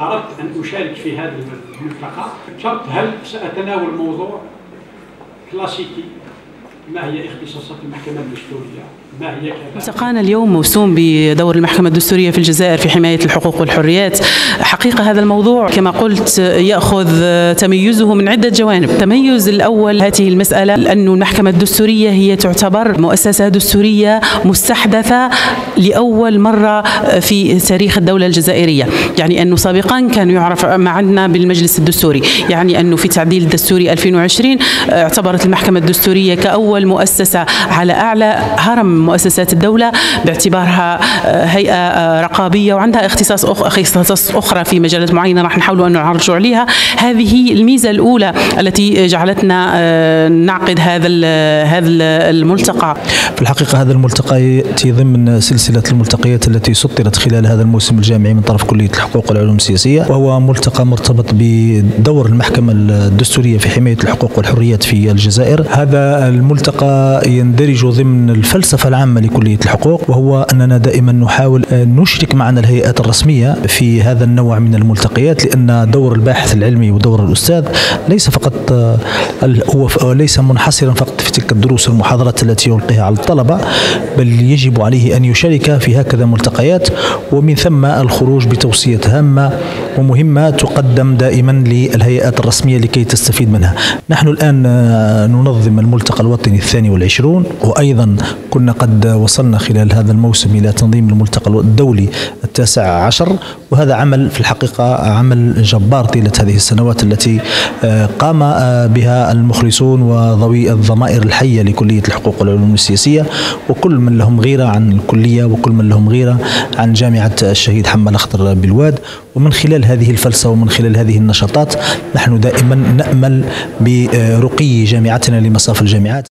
أردت أن أشارك في هذا الملتقى شرط هل سأتناول موضوع كلاسيكي؟ ما هي اختصاصات المحكمة الدستورية؟ ما هي كذا؟ ملتقانا اليوم موسوم بدور المحكمة الدستورية في الجزائر في حماية الحقوق والحريات. حقيقة هذا الموضوع كما قلت يأخذ تميزه من عدة جوانب. التميز الأول هذه المسألة أن المحكمة الدستورية هي تعتبر مؤسسة دستورية مستحدثة لأول مرة في تاريخ الدولة الجزائرية. يعني أنه سابقا كان يعرف معنا بالمجلس الدستوري. يعني أنه في تعديل الدستوري 2020 اعتبرت المحكمة الدستورية كأول مؤسسة على أعلى هرم مؤسسات الدولة باعتبارها هيئة رقابية وعندها اختصاص اختصاص أخرى في مجالات معينة راح نحاول أن نعرج عليها. هذه الميزة الأولى التي جعلتنا نعقد هذا هذا الملتقى. في الحقيقة هذا الملتقى يأتي ضمن سلسلة الملتقيات التي سطرت خلال هذا الموسم الجامعي من طرف كلية الحقوق والعلوم السياسية. وهو ملتقى مرتبط بدور المحكمة الدستورية في حماية الحقوق والحريات في الجزائر. هذا الملتقى يندرج ضمن الفلسفة العامة لكلية الحقوق وهو أننا دائما نحاول نشرك معنا الهيئات الرسمية في هذا النوع من الملتقيات لأن دور الباحث العلمي ودور الأستاذ ليس فقط هو ليس منحصرا فقط في تلك الدروس والمحاضرات التي يلقيها على الطلبة بل يجب عليه أن يشارك في هكذا ملتقيات ومن ثم الخروج بتوصية هامة ومهمة تقدم دائما للهيئات الرسمية لكي تستفيد منها. نحن الآن ننظم الملتقى الوطني الثاني والعشرون وأيضا كنا قد وصلنا خلال هذا الموسم إلى تنظيم الملتقى الدولي التاسع عشر وهذا عمل في الحقيقة عمل جبار طيلة هذه السنوات التي قام بها المخلصون وذوي الضمائر الحية لكلية الحقوق والعلوم السياسية وكل من لهم غيرة عن الكلية وكل من لهم غيرة عن جامعة الشهيد حمال أخضر بالواد ومن خلال هذه الفلسفة ومن خلال هذه النشاطات نحن دائما نأمل برقي جامعتنا لمصاف الجامعات.